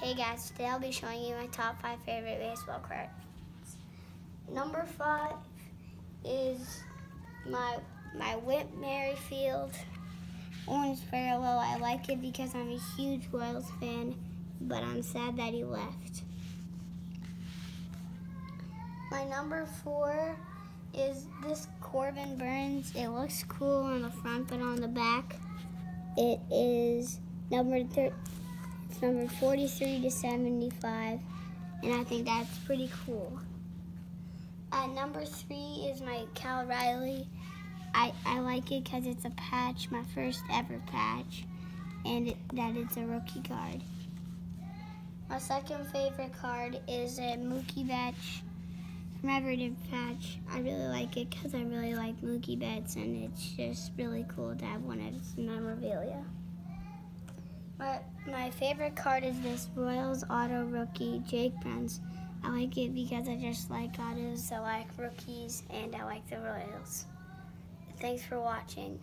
Hey guys, today I'll be showing you my top five favorite baseball cards. Number five is my my Whit Merrifield Orange Parallel. I like it because I'm a huge Royals fan, but I'm sad that he left. My number four is this Corbin Burnes. It looks cool on the front, but on the back, it is number thir- it's number 43 to 75, and I think that's pretty cool. At number three is my Cal Raleigh. I, I like it because it's a patch, my first ever patch, and it, that it's a rookie card. My second favorite card is a Mookie Betts commemorative patch. I really like it because I really like Mookie Betts, and it's just really cool to have one of his memorabilia. My, my favorite card is this Royals Auto Rookie Jake Bruns. I like it because I just like autos, I like rookies, and I like the Royals. Thanks for watching.